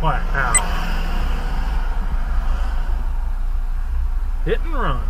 What? Wow. Hit and run.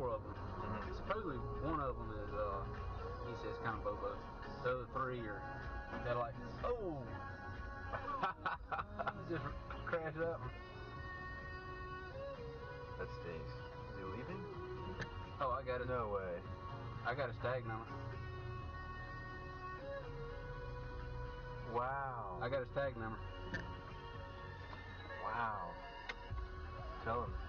four of them. Supposedly one of them is, uh, he says kind of bobo. The other three are, they're like, oh, just crash up. That stinks. Is he leaving? Oh, I got it. No way. I got a stag number. Wow. I got a tag number. Wow. Tell him.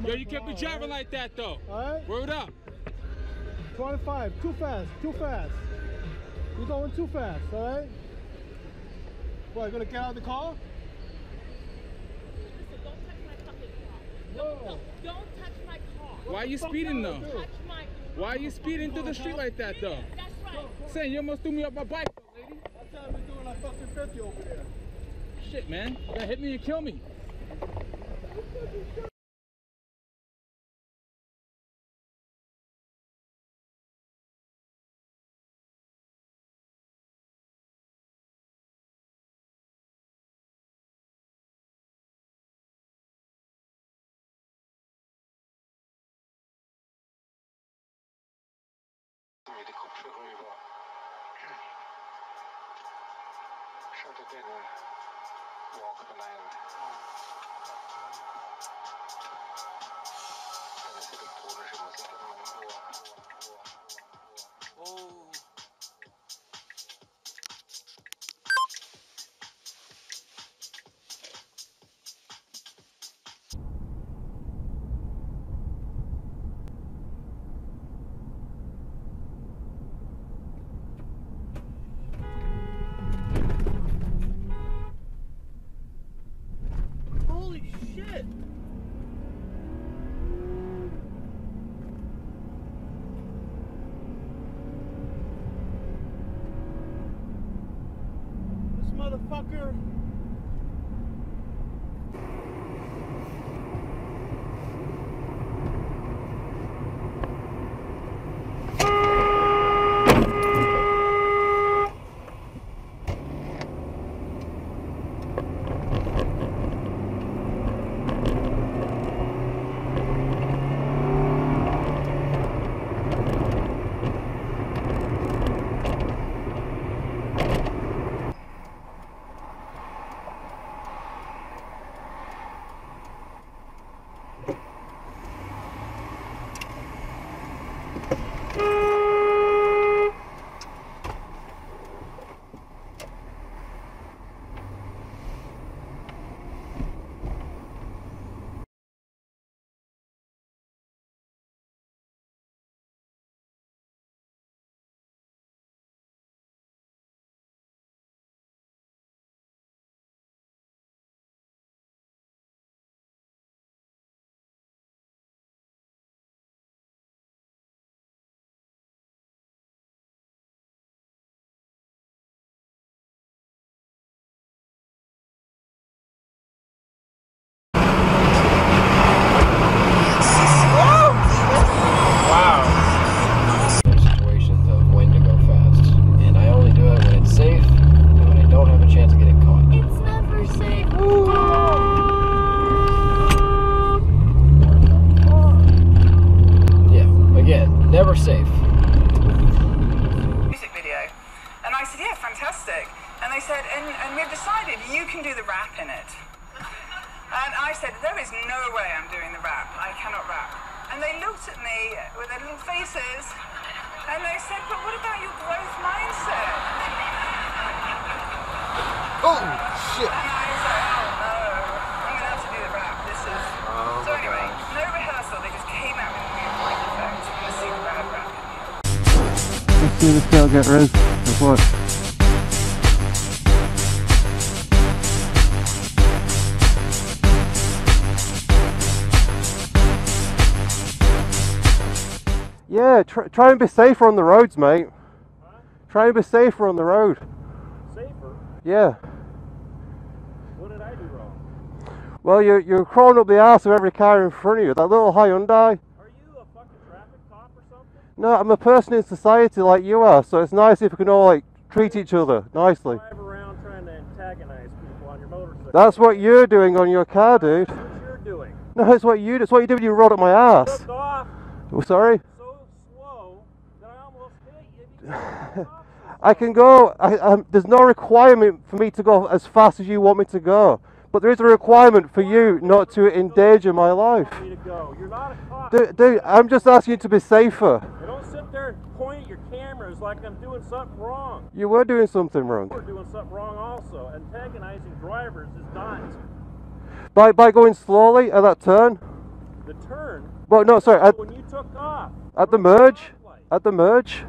25 Yo, you per can't be driving right? like that though. Alright? Word up. 25, too fast, too fast. You're going too fast, alright? What, you gonna get out of the car? Listen, don't touch my fucking car. No. No, don't touch my car. Why are you speeding though? gonna? Touch my Why are you speeding through the street like that though? That's right. Saying you almost threw me off my bike, lady. That's how we're doing like fucking 50 over there. Shit, man. You gonna hit me and kill me. mir die Kutsche rüber. Schalte den Walkman ein. Dann ist elektronische Musik an meinem Ohr. Oh. This motherfucker. situations of when to go fast. And I only do it when it's safe and when I don't have a chance of getting caught. It's never safe. Yeah, again, never safe. music video. And I said, yeah, fantastic. And they said, and, and we've decided you can do the rap in it. And I said, there is no way I'm doing the rap. I cannot rap. And they looked at me with their little faces and they said, but what about your growth mindset? Oh shit. And I said, oh no, I'm going to have to do the rap. This is. Oh, so anyway, no rehearsal. They just came out with a weird mic effect. I'm going to see the bad rap. Let's do the tailgate Riz. Report. Yeah, try, try and be safer on the roads, mate. Try and be safer on the road. Safer? Yeah. What did I do wrong? Well, you're, you're crawling up the ass of every car in front of you. That little Hyundai. Are you a fucking traffic cop or something? No, I'm a person in society like you are, so it's nice if we can all like treat each other nicely. Drive around trying to antagonize people on your motorcycle. That's what you're doing on your car, dude. That's what you're doing. No, it's what you. It's what you did when you rode up my ass. Took off Oh, sorry. so slow that I almost hit you. because you took off so I can go. I, um, there's no requirement for me to go as fast as you want me to go, but there is a requirement for you not to endanger my life. slow for me to go. You're not a cop. Dude, dude, I'm just asking you to be safer. And don't sit there and point at your cameras like I'm doing something wrong. You were doing something We're wrong doing something wrong also. Antagonizing drivers is not by by going slowly at that turn. the turn. Well, no, sorry, at, when you took off. at the merge. At the merge.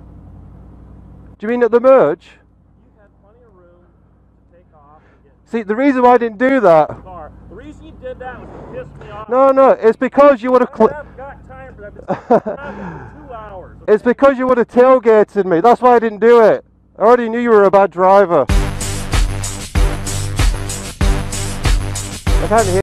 Do you mean at the merge? You had plenty of room to take off and get See, the reason why I didn't do that. the reason you did that was to piss me off. No, no, it's because you would have. I Cl- haven't got time for that. I've been stuck in traffic for two hours. it's because you would have tailgated me. That's why I didn't do it. I already knew you were a bad driver. I can't hear.